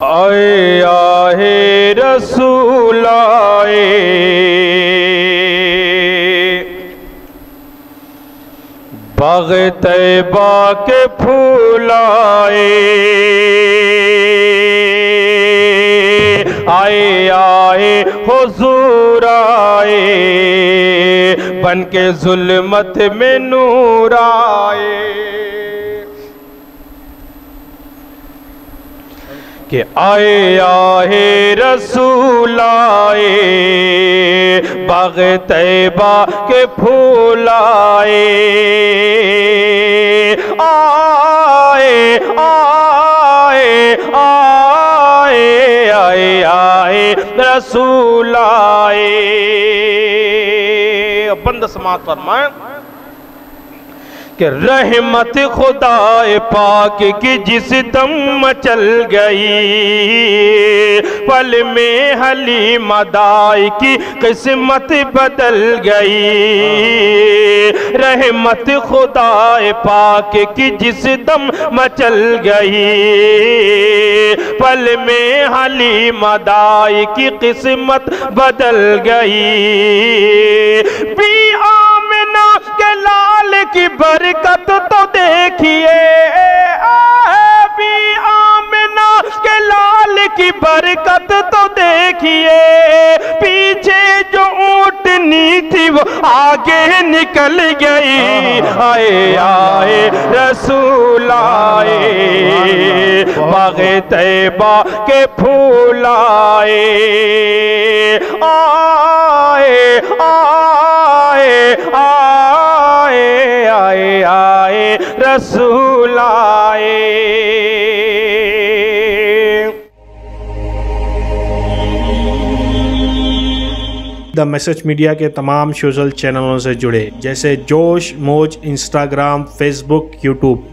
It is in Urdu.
آئے آہے رسول آئے۔ باغ طیبہ کے پھول آئے۔ آئے آئے، حضور آئے۔ بن کے ظلمت میں نور آئے کہ آئے آئے رسول، آئے۔ باغ طیبہ کے پھول آئے۔ آئے آئے آئے آئے آئے رسول، آئے۔ بند سماعت فرمائیں کہ رحمت خدا پاک کی جس دم چل گئی۔ پل میں حلیم دائی کی قسمت بدل گئی۔ رحمت خدا پاک کی جس دم مچل گئی۔ پل میں حلیم دائی کی قسمت بدل گئی۔ بی آمنہ برکت تو دیکھئے بی کے لال کی برکت تو دیکھئے پیچھے جو اونٹنی تھی وہ آگے نکل گئی۔ آئے آئے، رسول آئے۔ باغ طیبہ کے پھول آئے۔ آئے، رسول آئے۔ دا میسج میڈیا کے تمام سوشل چینلوں سے جڑے، جیسے جوش، موج انسٹاگرام فیس بک یوٹیوب